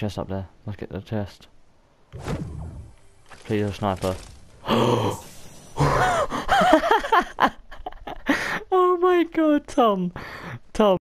chest up there. Let's get the chest. Please, a sniper. oh my god, Tom.